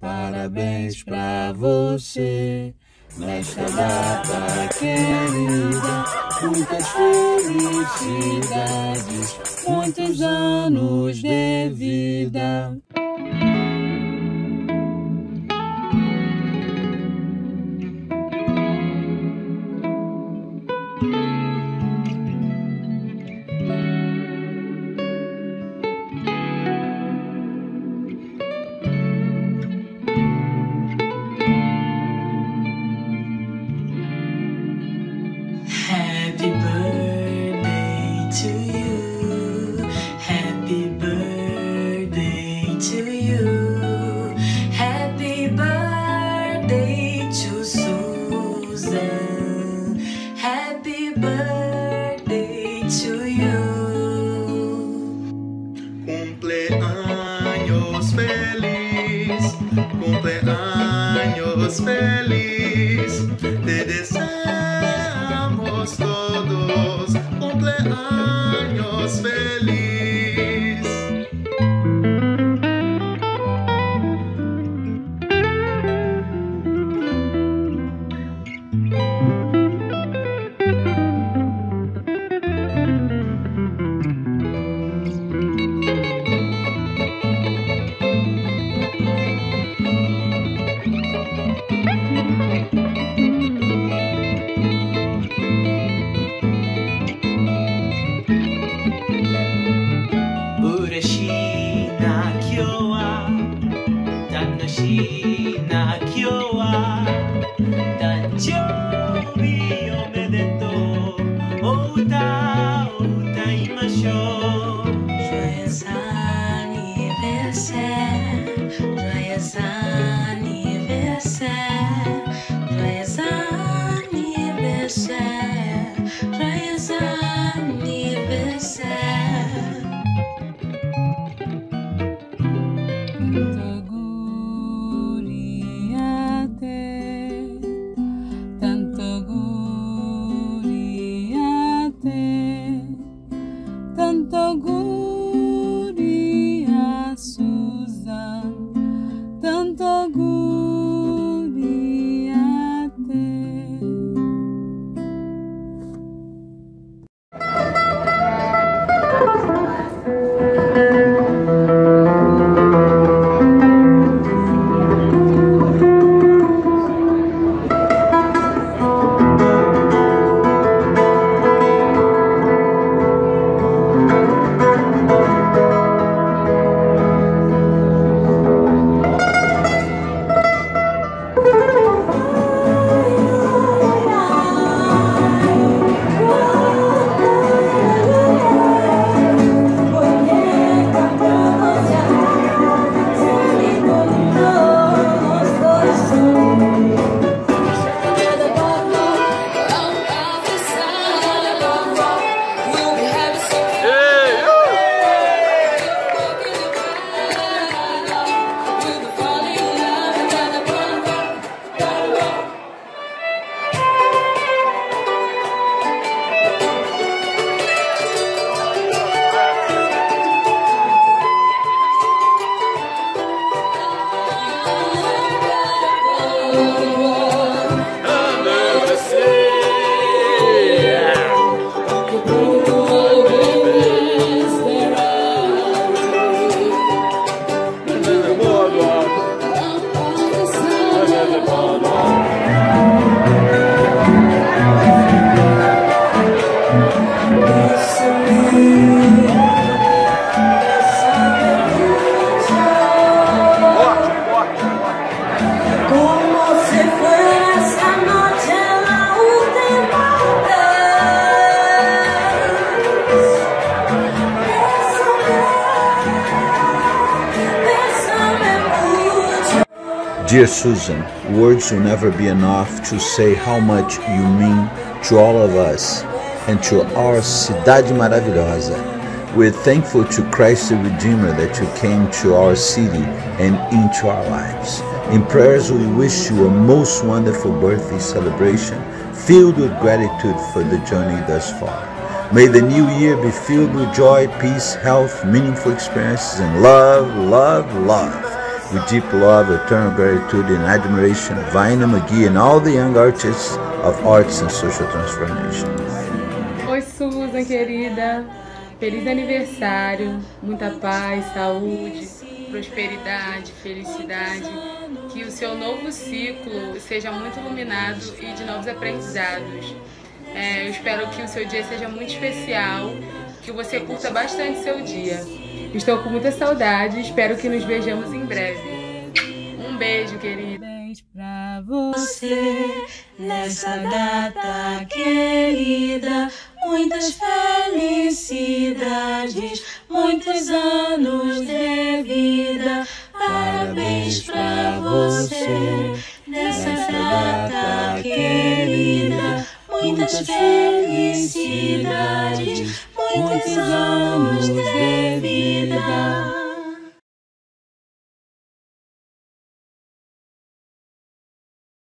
Parabéns pra você nesta data querida. Muitas felicidades, muitos anos de vida. Happy birthday to you. Happy birthday to you. Happy birthday to Susan. Happy birthday to you. Cumpleaños feliz, cumpleaños feliz, simply I yourself. Lord. Dear Susan, words will never be enough to say how much you mean to all of us and to our Cidade Maravilhosa. We're thankful to Christ the Redeemer that you came to our city and into our lives. In prayers, we wish you a most wonderful birthday celebration filled with gratitude for the journey thus far. May the new year be filled with joy, peace, health, meaningful experiences, and love, love, love. With deep love, eternal gratitude, and admiration of McGee and all the young artists of arts and social transformation. Oi, Susan, querida. Feliz aniversário. Muita paz, saúde, prosperidade, felicidade. Que o seu novo ciclo seja muito iluminado e de novos aprendizados. É, eu espero que o seu dia seja muito especial, que você curta bastante seu dia. Estou com muita saudade, espero que nos vejamos em breve. Um beijo, querida. Beijo pra você nessa data querida. Muitas felicidades, muitos anos de vida. Parabéns pra você nessa data querida. Muitas felicidades muitos anos de vida.